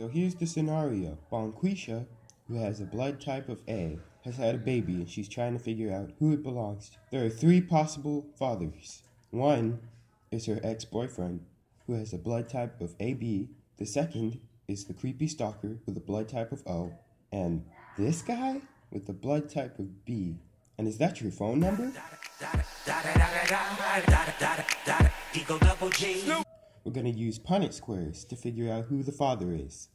So here's the scenario. Bonquisha, who has a blood type of A, has had a baby and she's trying to figure out who it belongs to. There are three possible fathers. One is her ex-boyfriend, who has a blood type of AB. The second is the creepy stalker with a blood type of O. And this guy with the blood type of B. And is that your phone number? We're gonna use Punnett squares to figure out who the father is.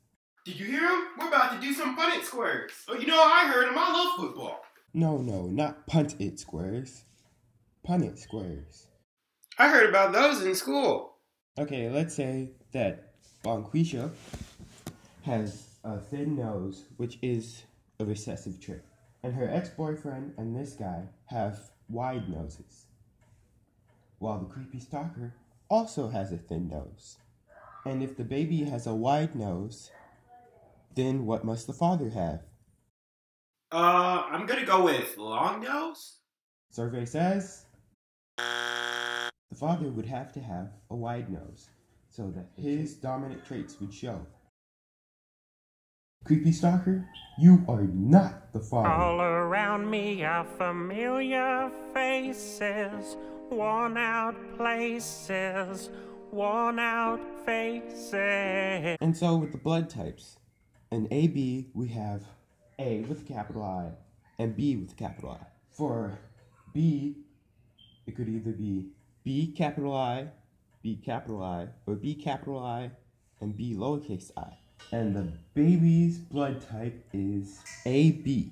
Did you hear him? We're about to do some Punnett squares. Oh, you know, I heard him. I love football. No, no, not punt it squares. Punnett squares. I heard about those in school. Okay, let's say that Bonquisha has a thin nose, which is a recessive trait. And her ex-boyfriend and this guy have wide noses. While the creepy stalker also has a thin nose. And if the baby has a wide nose, then what must the father have? Uh, I'm gonna go with long nose. Survey says the father would have to have a wide nose so that his dominant traits would show. Creepy stalker, you are not the father. All around me are familiar faces, worn out places, worn out faces. And so with the blood types, in AB we have A with a capital I and B with a capital I. For B, it could either be B capital I, B capital I, or B capital I and B lowercase i. And the baby's blood type is AB.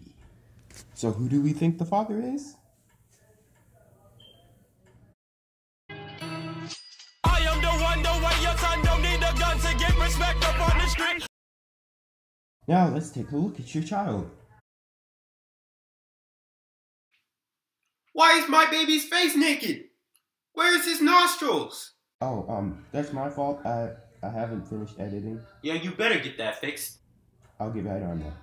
So who do we think the father is? I am the one, the way your son don't need a gun to get respect up on the street. Now let's take a look at your child. Why is my baby's face naked? Where's his nostrils? Oh, um, that's my fault. I I haven't finished editing. Yeah, you better get that fixed. I'll get right on that.